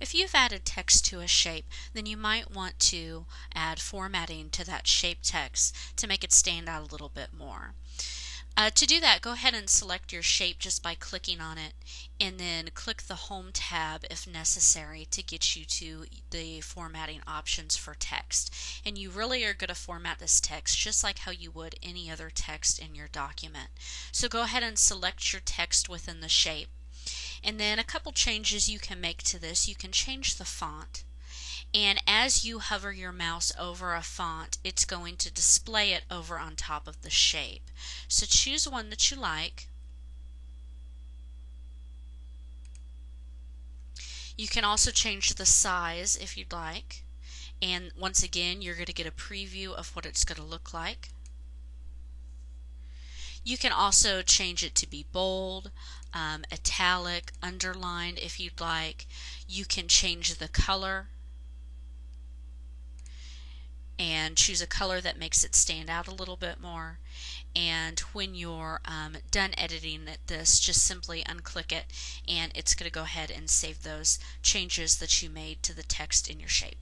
If you've added text to a shape, then you might want to add formatting to that shape text to make it stand out a little bit more. Uh, to do that, go ahead and select your shape just by clicking on it and then click the Home tab if necessary to get you to the formatting options for text. And you really are going to format this text just like how you would any other text in your document. So go ahead and select your text within the shape. And then a couple changes you can make to this. You can change the font and as you hover your mouse over a font it's going to display it over on top of the shape. So choose one that you like. You can also change the size if you'd like and once again you're going to get a preview of what it's going to look like. You can also change it to be bold, um, italic, underlined if you'd like. You can change the color and choose a color that makes it stand out a little bit more. And when you're um, done editing this, just simply unclick it and it's going to go ahead and save those changes that you made to the text in your shape.